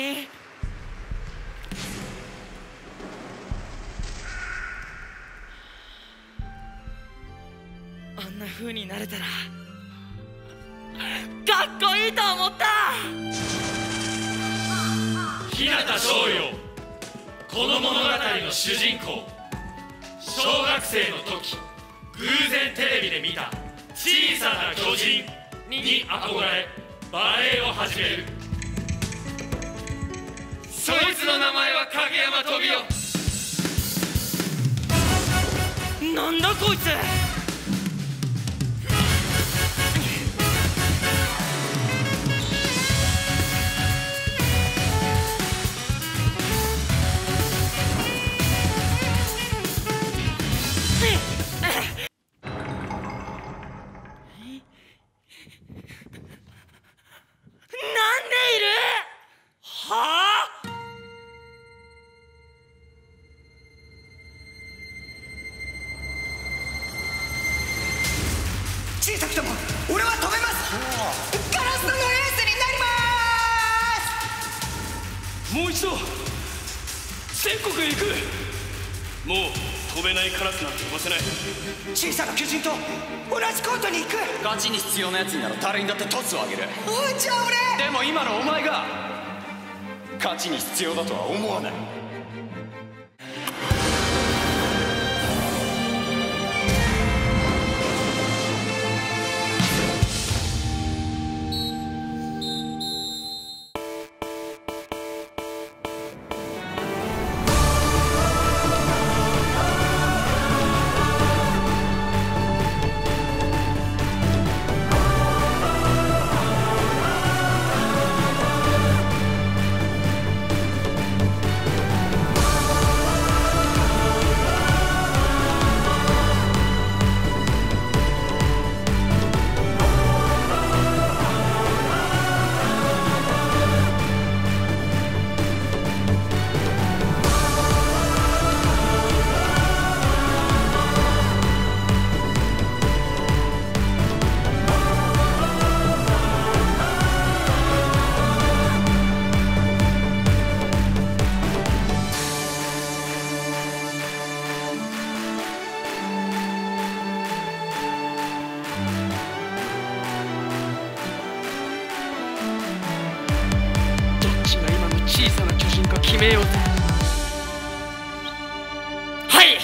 巨人あんな風になれたらかっこいいと思った。日向翔陽この物語の主人公。小学生の時偶然テレビで見た小さな巨人に憧れバレエを始める。そいつの名前は影山飛びよなんだこいつ。もう飛べないカラスなんて飛ばせない。小さな巨人と同じコートに行く。ガチに必要なやつになら誰にだってトスをあげる。うんじゃあ俺でも今のお前が勝ちに必要だとは思わない巨人か決めよう。はい。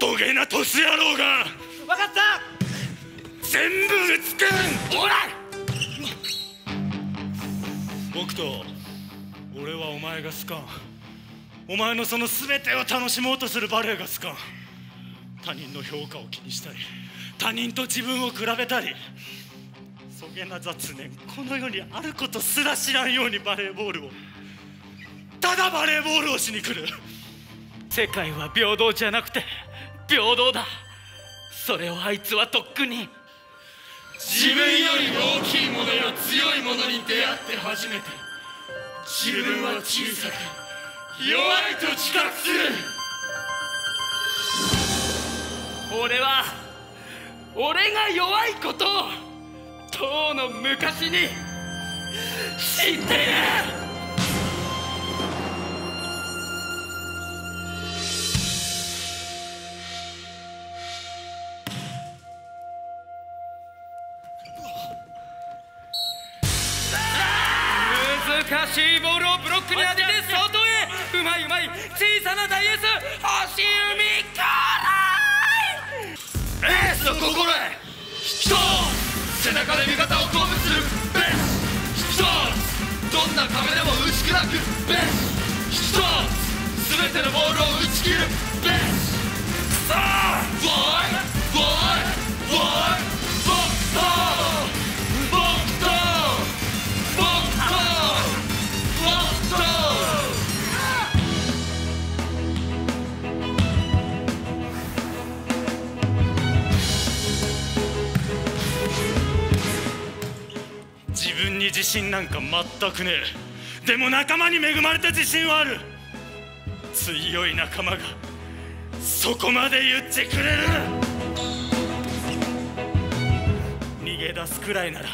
土下な年野郎が全部撃つくんおら僕と俺はお前が好かん。お前のその全てを楽しもうとするバレエが好かん。他人の評価を気にしたり他人と自分を比べたり。そげな雑念この世にあることすら知らんようにバレーボールを。ただバレーボールをしに来る。世界は平等じゃなくて平等だ。それをあいつはとっくに自分より大きいものや強いものに出会って初めて自分は小さく弱いと自覚する。俺は俺が弱いことをとうの昔に知っている。しいボールをブロックに当てて外へ。うまいうまい。小さなダイエース。星海から。エースの心へ。人背中で味方を鼓舞する。ベス人どんな壁でも打ち砕く。ベス人全てのボールを打ち切る。ベスクソボ信なんか全くねえ。でも仲間に恵まれた自信はある。強い仲間がそこまで言ってくれる。逃げ出すくらいなら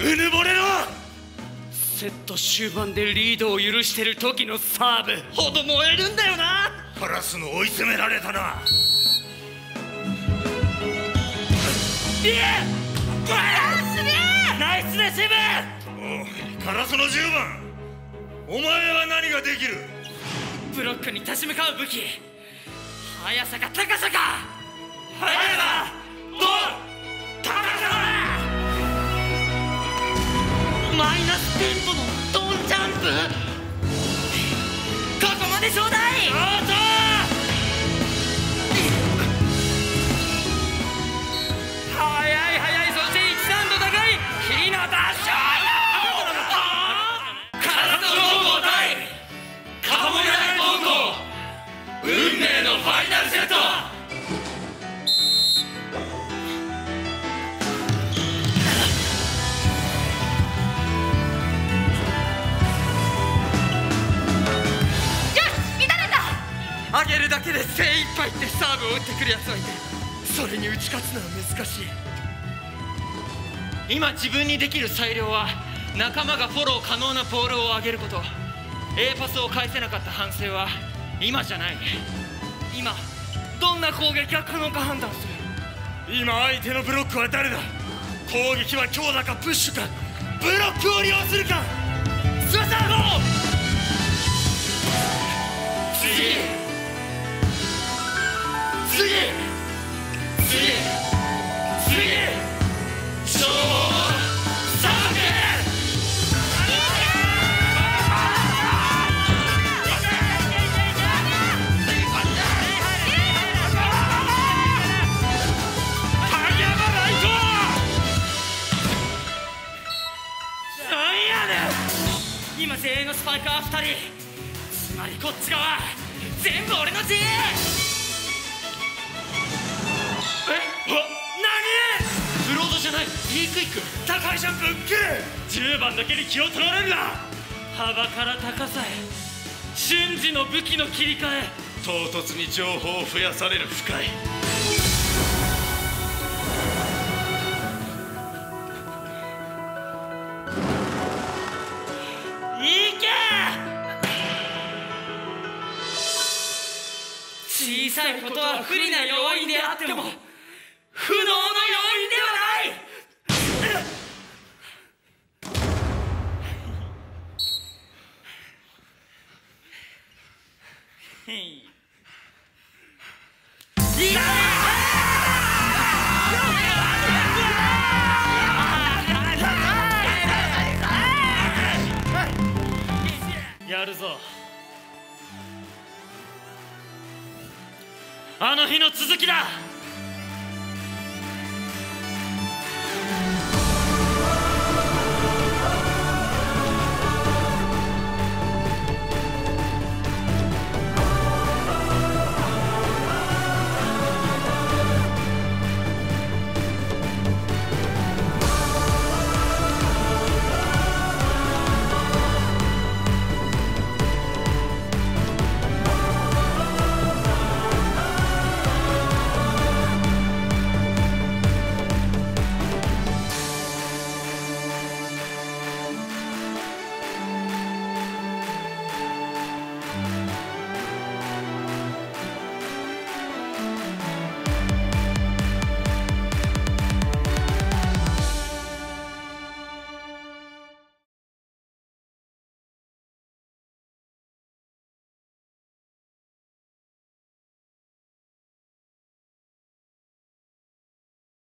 うぬぼれろ。セット終盤でリードを許してる時のサーブほど燃えるんだよな。カラスの追い詰められたな。ナイスレシーおいカラスの10番。お前は何ができる？ブブロックに立ち向かう武器。速さか高さか。速さと高さマイナステンポのドンジャンプ。ここまでちょうだいを打ってくるやつはいてそれに打ち勝つのは難しい。今自分にできる最良は仲間がフォロー可能なボールを上げること。A パスを返せなかった反省は今じゃない今どんな攻撃が可能か判断する。今相手のブロックは誰だ？攻撃は強打かプッシュか？ブロックを利用するか？スワサーゴ次パイカー2人つまりこっち側全部俺の陣営えわブロードじゃない T クイック高いジャンプ受ける10番だけに気を取られるな幅から高さへ瞬時の武器の切り替え？唐突に情報を増やされる深いさいことは不利な要因であっても不能の要因ではない。いやるぞあの日の続きだ。